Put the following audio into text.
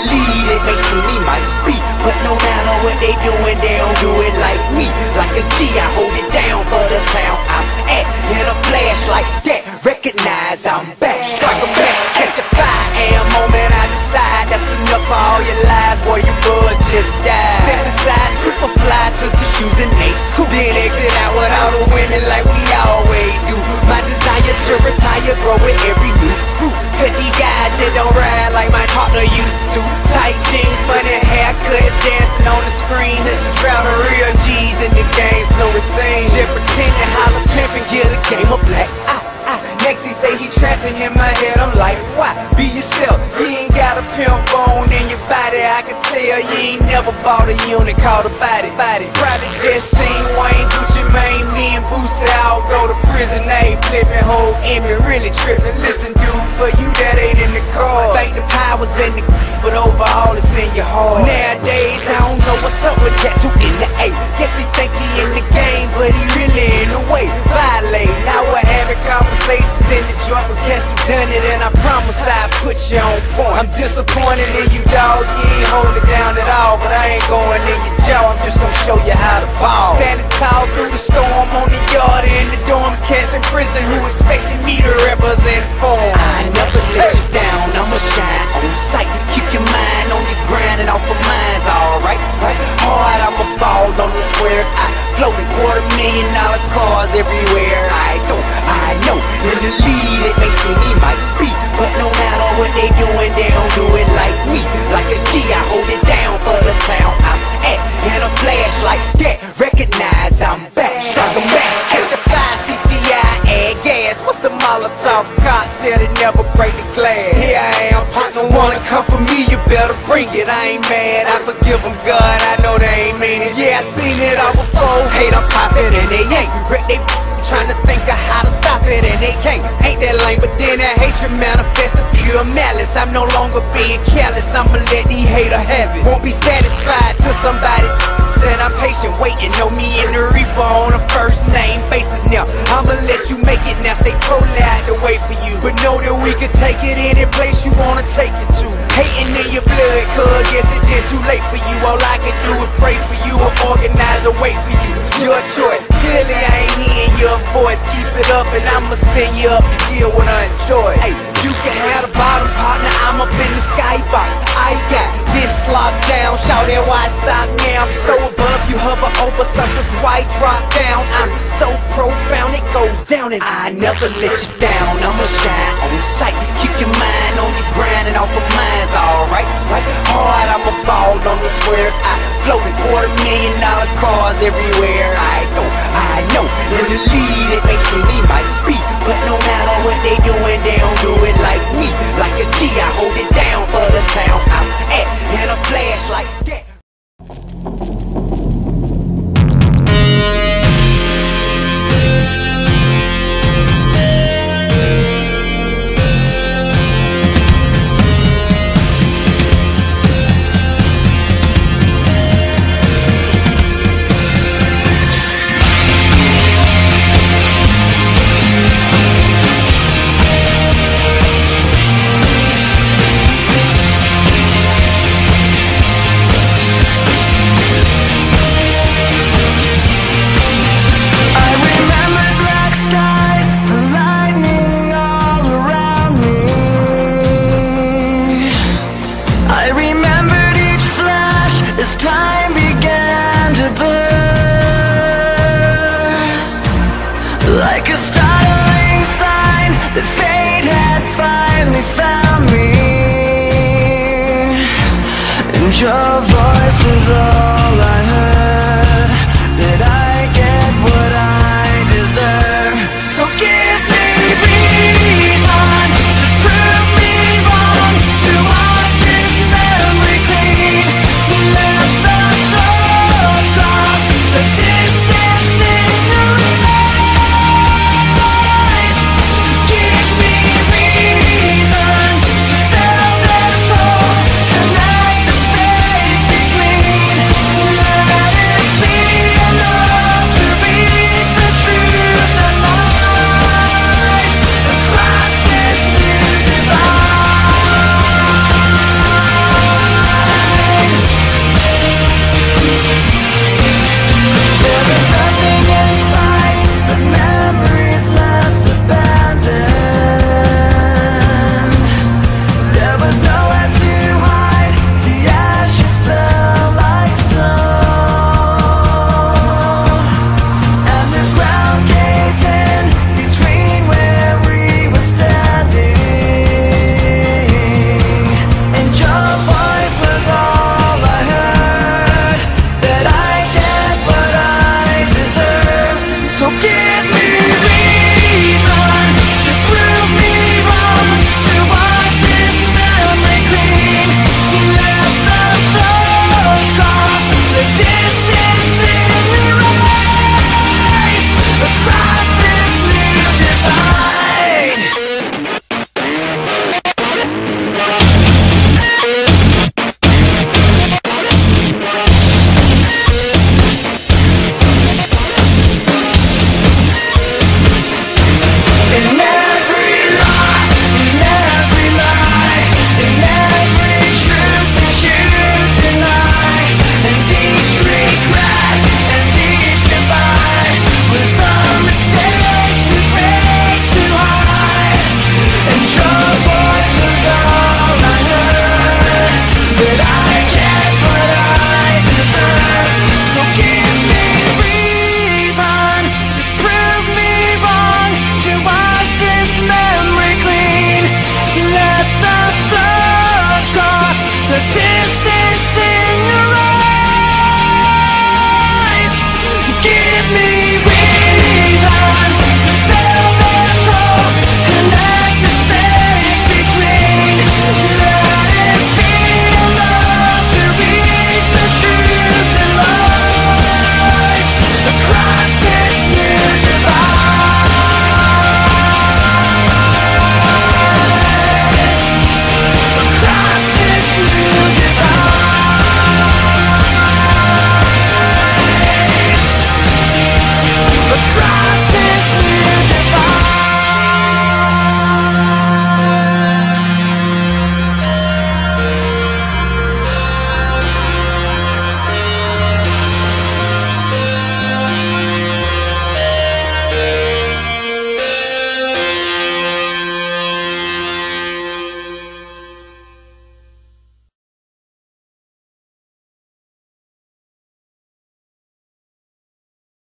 in the lead it may see me might be, but no matter what they doing, they don't do it like me. Like a G, I hold it down for the town I'm at. In a flash like that, recognize I'm back. Strike a match, catch a 5 a.m. moment. I decide that's enough for all your lies, boy. Your buzz just died. Step aside, super fly, took the shoes and they cool. Then exit out with all the women like we always do. My desire to retire, grow with every new group. Cause these guys that don't ride like my partner used bought a unit called a body. Body. Probably just seen Wayne Gucci Mane, me and Boosie all go to prison. They flipping whole image, really tripping. Listen, dude, for you that ain't in the car. Think the power's in the but overall it's in your heart. Nowadays I don't know what's up with cats who in the A. Guess he think he in the game, but he really in the way. Violate. Now we're having conversations in the joint with cats who done it, and I promise I put you on point. I'm disappointed in you, dog. You ain't hold I ain't going in your jaw. I'm just gonna show you how to ball. Standing tall through the storm on the yard in the dorms, cats in prison who expected me to represent for 'em. I never let you down. I'ma shine on sight. Keep your mind on your grind and off of mine's alright. Right? Hard, I'ma ball on the squares. I float in quarter million dollar cars everywhere I go. I know in the lead it never break the glass? Here I am, partner wanna come for me, you better bring it. I ain't mad, I forgive them, God. I know they ain't mean it. Yeah, I seen it all before. Hate I'm poppin' and they ain't. Wreck they trying to think of how to stop it and they can't. Ain't that lame, but then that hatred manifests the pure malice. I'm no longer being careless, I'ma let these hater have it. Won't be satisfied till somebody and I'm patient, waiting. Know me in the reaper on a first name basis now. I'ma let you make it now. Stay totally out the way for you, but know that we can take it any place you wanna take it to. Hating in your blood, cuz guess it did too late for you. All I can do is pray for you or organize or wait for you. Your choice. Clearly I ain't hearing your voice. Keep it up and I'ma send you up to deal when I enjoy. Hey, you can have the bottom partner. I'm up in the skybox. I got this locked down. Shout it, why stop now? I'm so above you, hover over something's white drop down. I'm down, and I never let you down. I'ma shine on sight. Keep your mind on your grind and off of mine's alright. Right? Hard, I'ma ball on the squares. I float in quarter million dollar cars everywhere I go. I know in the lead it may see me might be, but no matter what they doing, they don't do it like me. Like time began to burn. Like a startling sign that fate had finally found me. And your